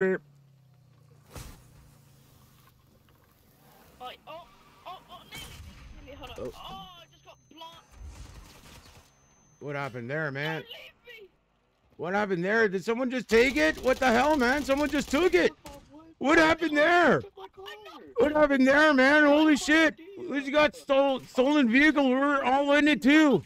Beep. Oh, oh, oh, nearly, nearly, hold on. Oh. Oh, I just got blocked. What happened there, man? What happened there? Did someone just take it? What the hell, man? Someone just took it. What happened there? What happened there, man? Holy shit! We just got stole, stolen vehicle. We're all in it too.